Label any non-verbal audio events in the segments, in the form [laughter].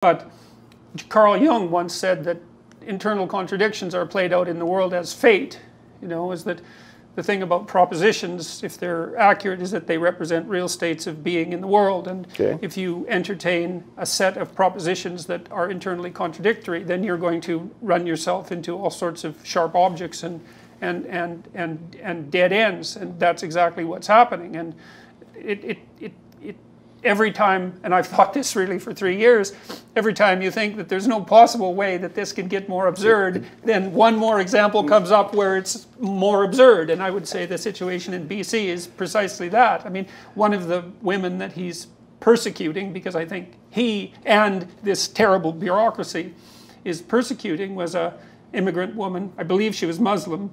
But Carl Jung once said that internal contradictions are played out in the world as fate. You know, is that the thing about propositions, if they're accurate, is that they represent real states of being in the world. And Okay. if you entertain a set of propositions that are internally contradictory, then you're going to run yourself into all sorts of sharp objects and and and and, and dead ends. And that's exactly what's happening. And it, it, it, it every time, and I've thought this really for three years, every time you think that there's no possible way that this can get more absurd, then one more example comes up where it's more absurd. And I would say the situation in BC is precisely that. I mean, one of the women that he's persecuting, because I think he and this terrible bureaucracy is persecuting, was a immigrant woman. I believe she was Muslim,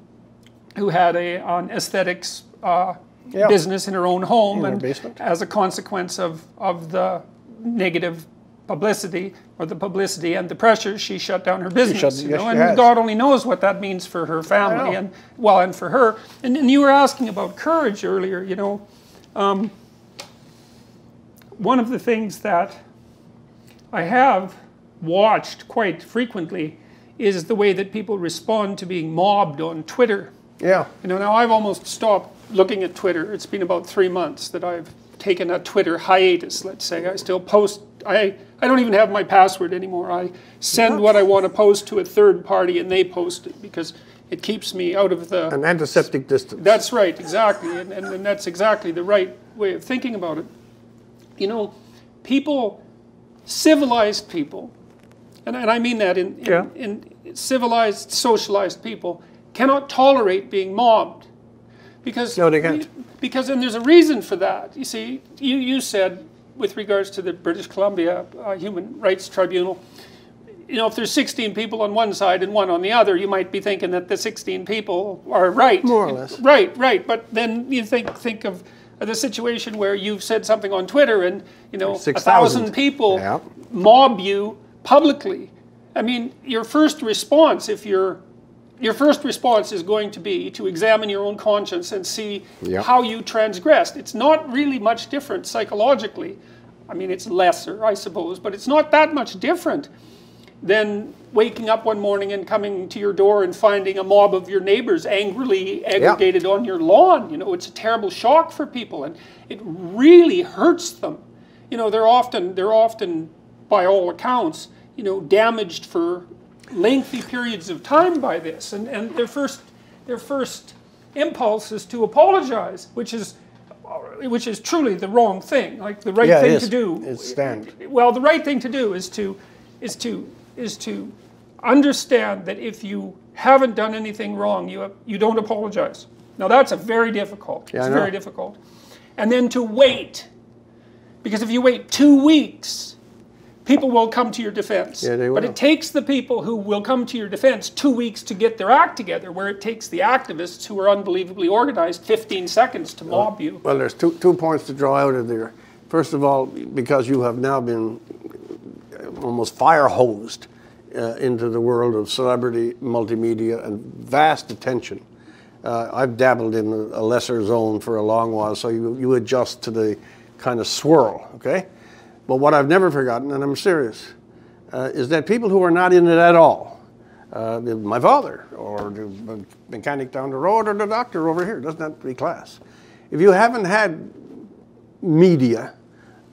who had a an aesthetics uh, Yeah. business in her own home, In and as a consequence of of the negative publicity or the publicity and the pressure, she shut down her business. shut- you know, and has. God only knows what that means for her family and well, and for her. And, and you were asking about courage earlier. You know, um, one of the things that I have watched quite frequently is the way that people respond to being mobbed on Twitter. Yeah. You know, now I've almost stopped looking at Twitter. It's been about three months that I've taken a Twitter hiatus, let's say. I still post, I, I don't even have my password anymore. I send what I want to post to a third party and they post it because it keeps me out of the. An antiseptic distance. That's right, exactly. And, and, and that's exactly the right way of thinking about it. You know, people, civilized people, and, and I mean that in, in, Yeah. in civilized, socialized people, cannot tolerate being mobbed. Because, No, they can't. Because, and there's a reason for that. You see, you, you said, with regards to the British Columbia uh, Human Rights Tribunal, you know, if there's 16 people on one side and one on the other, you might be thinking that the 16 people are right. More or less. Right, right. But then you think think of the situation where you've said something on Twitter and you know a thousand people Yeah. mob you publicly. I mean, your first response, if you're your first response is going to be to examine your own conscience and see Yeah. how you transgressed. It's not really much different psychologically. I mean, it's lesser, I suppose, but it's not that much different than waking up one morning and coming to your door and finding a mob of your neighbors angrily aggregated on your lawn. You know, it's a terrible shock for people, and it really hurts them. You know, they're often they're often, by all accounts, you know, damaged for lengthy periods of time by this, and and their first their first impulse is to apologize, which is which is truly the wrong thing. Like the right Yeah, thing is. to do. It's stand. Well, the right thing to do is to is to is to understand that if you haven't done anything wrong, you have, you don't apologize. Now that's a very difficult. Yeah, it's very difficult. And then to wait, because if you wait two weeks, people will come to your defense. Yeah, they But it takes the people who will come to your defense two weeks to get their act together, where it takes the activists who are unbelievably organized 15 seconds to mob you. Well, there's two, two points to draw out of there. First of all, because you have now been almost fire hosed uh, into the world of celebrity, multimedia, and vast attention. Uh, I've dabbled in a a lesser zone for a long while, so you, you adjust to the kind of swirl, okay? But what I've never forgotten, and I'm serious, uh, is that people who are not in it at all, uh, my father, or the mechanic down the road, or the doctor over here, doesn't have to be class. If you haven't had media,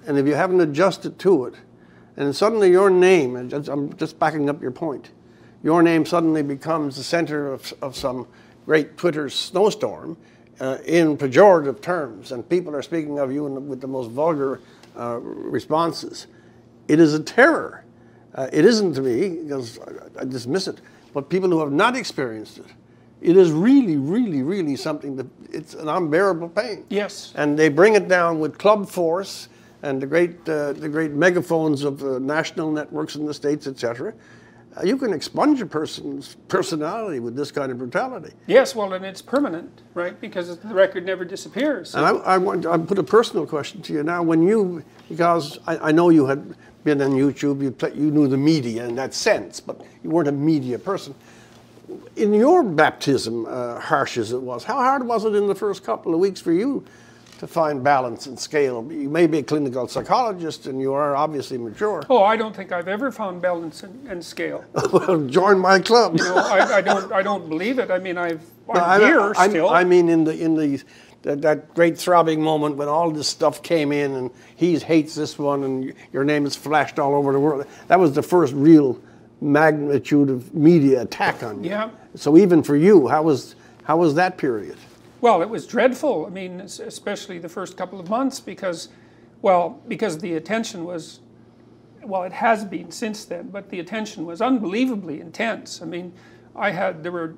and if you haven't adjusted to it, and suddenly your name, I'm just backing up your point, your name suddenly becomes the center of, of some great Twitter snowstorm uh, in pejorative terms, and people are speaking of you in with the most vulgar uh, responses. It is a terror. Uh, it isn't to me, because I, I dismiss it, but people who have not experienced it, it is really, really, really something that it's an unbearable pain Yes. and they bring it down with club force and the great uh, the great megaphones of national networks in the states, etc. Uh, you can expunge a person's personality with this kind of brutality. Yes, well, and it's permanent, right? Because the record never disappears. And I, I want I put a personal question to you now. When you, because I, I know you had been on YouTube, you play, you knew the media in that sense, but you weren't a media person. In your baptism, uh, harsh as it was, how hard was it in the first couple of weeks for you to find balance and scale? You may be a clinical psychologist and you are obviously mature. Oh, I don't think I've ever found balance and, and scale. [laughs] well, join my club. You know, I, I, don't. I don't believe it. I mean, I've. I'm I, here I, still. I mean, in the in the that, that great throbbing moment when all this stuff came in and he hates this one and your name is flashed all over the world. That was the first real magnitude of media attack on you. Yeah. So even for you, how was how was that period? Well, it was dreadful. I mean, especially the first couple of months because, well, because the attention was, well, it has been since then, but the attention was unbelievably intense. I mean, I had, there were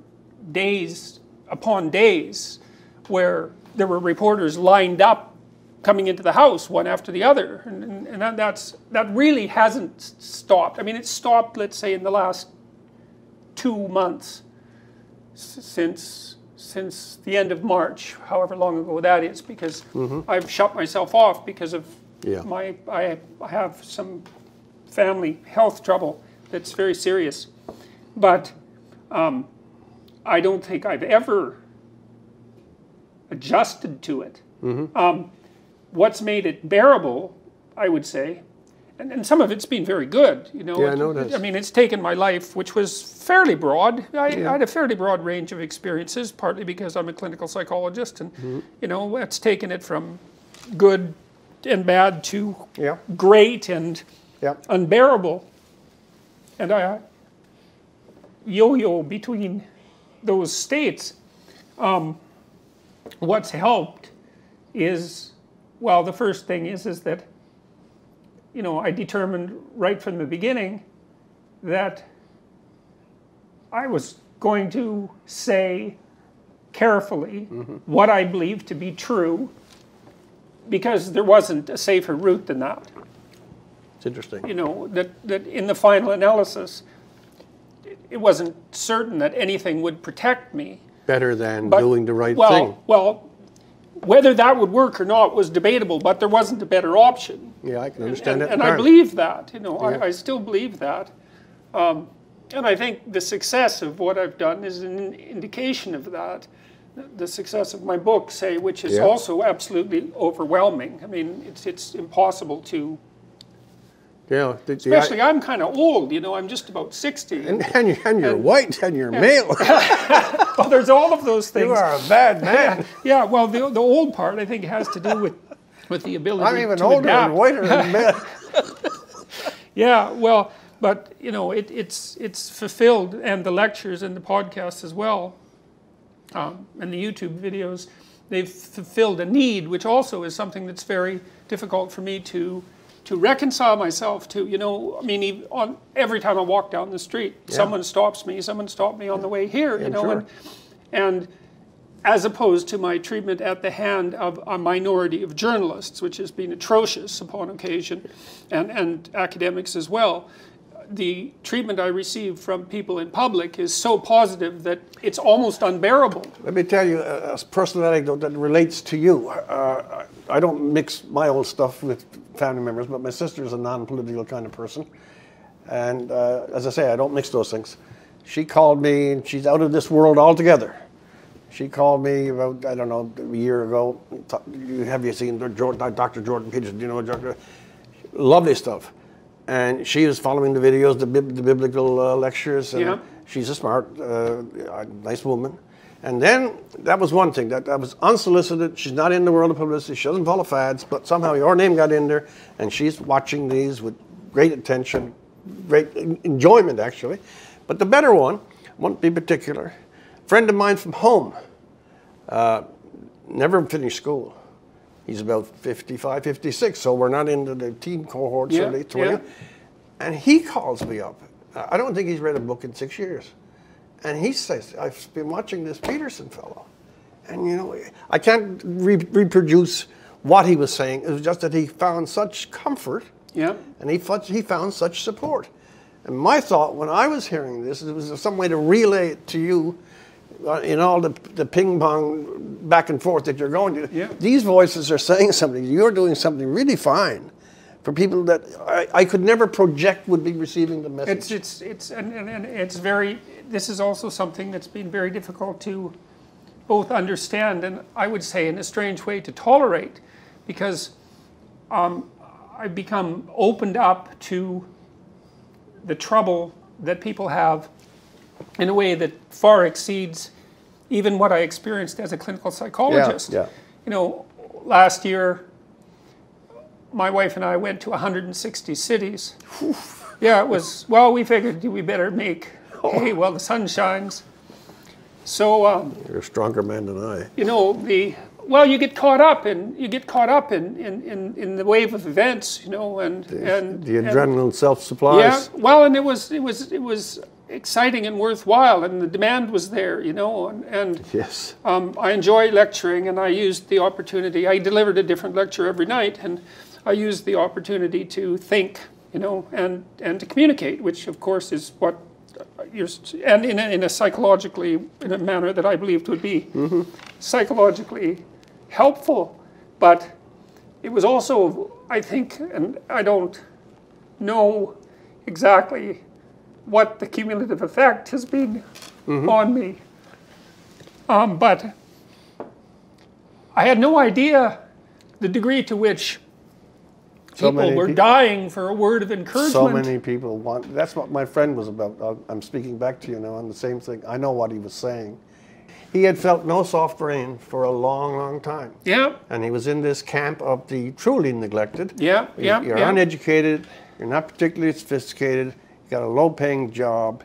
days upon days where there were reporters lined up coming into the house one after the other. And, and, and that, that's, that really hasn't stopped. I mean, it stopped, let's say, in the last two months since since the end of March, however long ago that is, because I've shut myself off because of Yeah. my I, I have some family health trouble that's very serious, but um, I don't think I've ever adjusted to it. Um, what's made it bearable, I would say, and, and some of it's been very good. You know, Yeah, I It- know it- I mean, it's taken my life, which was fairly broad. I, I had a fairly broad range of experiences, partly because I'm a clinical psychologist, and Mm-hmm. you know, it's taken it from good and bad to Yeah. great and Yeah. unbearable. And I yo-yo between those states. Um, what's helped is, well, the first thing is is that, you know, I determined right from the beginning that I was going to say carefully mm-hmm. what I believed to be true because there wasn't a safer route than that It's interesting. you know, that, that in the final analysis, it- it wasn't certain that anything would protect me. Better than But- doing the right well, thing. Well, whether that would work or not was debatable, but there wasn't a better option. Yeah, I can And, understand and, that. and I believe that, you know, Yeah. I, I still believe that. Um, and I think the success of what I've done is an indication of that. The success of my book, say, which is Yeah. also absolutely overwhelming. I mean, it's, it's impossible to Yeah. the- the- Especially, I'm kind of old, you know, I'm just about 60. and, and, you're, and you're white and you're male. [laughs] well, there's all of those things. you are a bad man. [laughs] Yeah, well, the, the old part, I think, has to do with, [laughs] with the ability I'm even to older adapt. and whiter than [laughs] male. Yeah, well, but, you know, it, it's, it's fulfilled, and the lectures and the podcasts as well, um, and the YouTube videos, they've fulfilled a need, which also is something that's very difficult for me to to reconcile myself to. You know, I mean, on every time I walk down the street, someone stops me. Someone stopped me on the way here. You know, sure. and and as opposed to my treatment at the hand of a minority of journalists, which has been atrocious upon occasion, and, and academics as well. The treatment I receive from people in public is so positive that it's almost unbearable. Let me tell you a, personal anecdote that relates to you. Uh, I don't mix my old stuff with family members, but my sister is a non-political kind of person, and uh, as I say, I don't mix those things. She called me, and she's out of this world altogether. She called me about I don't know a year ago. Have you seen Dr. Jordan Peterson? Do you know Dr. Lovely stuff. And she was following the videos, the, the biblical uh, lectures. And Yeah. She's a smart, uh, nice woman. And then that was one thing that, that was unsolicited. She's not in the world of publicity. She doesn't follow fads, but somehow your name got in there, and she's watching these with great attention, great enjoyment actually. But the better one, won't be particular, friend of mine from home, uh, never finished school. He's about 55, 56, so we're not into the teen cohort, Yeah, certainly 20. yeah. And he calls me up. I don't think he's read a book in six years. And he says, I've been watching this Peterson fellow. And you know, I can't re- reproduce what he was saying. It was just that he found such comfort Yeah. and he, he found such support. And my thought when I was hearing this, it was some way to relay it to you in all the, the ping pong back and forth that you're going to. Yeah. These voices are saying something. You're doing something really fine for people that I, I could never project would be receiving the message. It's it's it's and, and, and it's very. This is also something that's been very difficult to both understand and I would say in a strange way to tolerate because um, I've become opened up to the trouble that people have in a way that far exceeds even what I experienced as a clinical psychologist. yeah. You know, last year, my wife and I went to 160 cities. yeah, it was, well, we figured we better make hay while the sun shines. So, um, You're a stronger man than I. you know, the, well, you get caught up in, you get caught up in, in, in, in the wave of events, you know, and, and The and- adrenaline self-supplies. yeah, well, and it was it was it was exciting and worthwhile, and the demand was there, you know, and, and Yes. um, I enjoy lecturing, and I used the opportunity. I delivered a different lecture every night, and I used the opportunity to think, you know, and and to communicate, which of course is what you're, and in a, in a psychologically in a manner that I believed would be psychologically helpful, but it was also, I think, and I don't know exactly what the cumulative effect has been on me. Um, but I had no idea the degree to which So people were dying for a word of encouragement. So many people want. That's what my friend was about. I'll- I'm speaking back to you now on the same thing. I know what he was saying. He had felt no soft rain for a long, long time. Yeah, And he was in this camp of the truly neglected. yeah, yeah. You're yeah. uneducated, you're not particularly sophisticated, got a low paying job.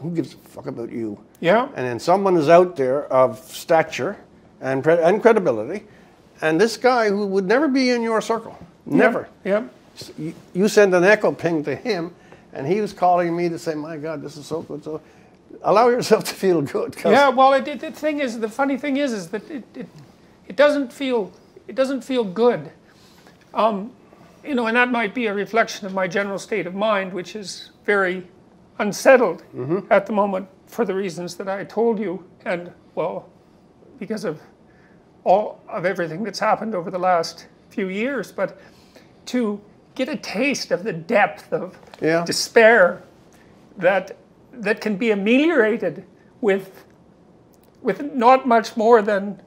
Who gives a fuck about you? yeah, And then someone is out there of stature and, pre- and credibility, and this guy who would never be in your circle, never. Yeah, You, you send an echo ping to him, and he was calling me to say, "My God, this is so good." So, allow yourself to feel good. yeah. Well, it, it, the thing is, the funny thing is, is that it, it, it doesn't feel it doesn't feel good. Um, you know, and that might be a reflection of my general state of mind, which is very unsettled mm-hmm. at the moment for the reasons that I told you, and well, because of all of everything that's happened over the last few years. But to get a taste of the depth of Yeah. despair that that can be ameliorated with with not much more than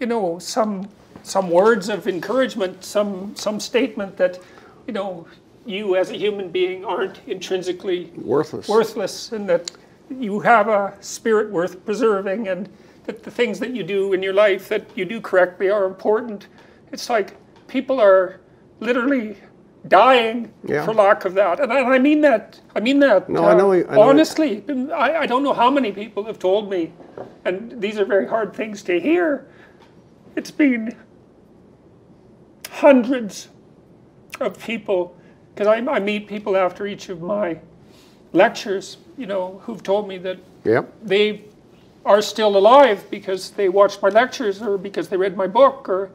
you know some some words of encouragement some some statement that you know you as a human being aren't intrinsically worthless. worthless and that you have a spirit worth preserving and that the things that you do in your life that you do correctly are important. It's like people are literally dying Yeah. for lack of that. And I, and I mean that i mean that No, I know I uh, know honestly. I, I don't know how many people have told me and these are very hard things to hear. It's been hundreds of people because I, I meet people after each of my lectures you know who've told me that Yep. they are still alive because they watched my lectures or because they read my book or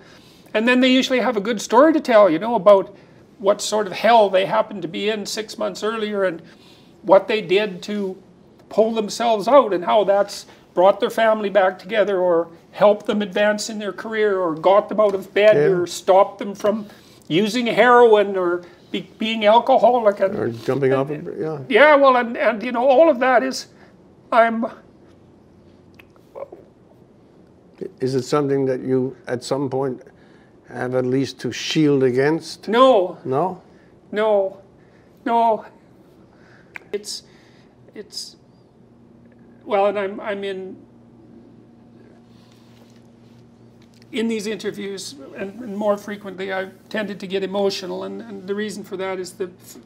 and then they usually have a good story to tell you know about what sort of hell they happened to be in six months earlier and what they did to pull themselves out and how that's brought their family back together or helped them advance in their career or got them out of bed Yeah. or stopped them from using heroin or be, being alcoholic and Or jumping off. Yeah. yeah, well, and, and you know, all of that is, I'm, Is it something that you, at some point, have at least to shield against? no, No. no, no. It's, it's, well, and I'm, I'm in, in these interviews, and, and more frequently, I've tended to get emotional, and, and the reason for that is the f-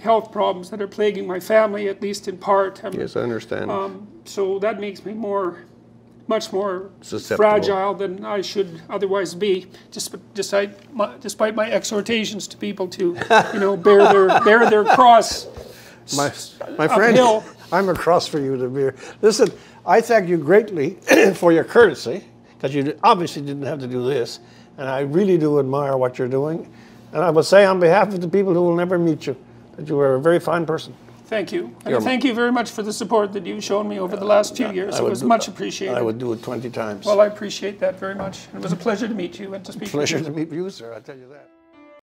health problems that are plaguing my family, at least in part. I'm, Yes, I understand. Um, so that makes me more, much more fragile than I should otherwise be. Just despite my, despite my exhortations to people to, you know, bear their [laughs] bear their cross. my, my friend, uphill. I'm across for you to bear. Listen, I thank you greatly [clears throat] for your courtesy, because you obviously didn't have to do this, and I really do admire what you're doing. And I will say on behalf of the people who will never meet you, that you are a very fine person. Thank you, and You're- thank you very much for the support that you've shown me over the last few years. I It was do- much appreciated. I would do it 20 times. Well, I appreciate that very much. It was a pleasure to meet you and to speak. with you. Pleasure to meet you, sir, I tell you that.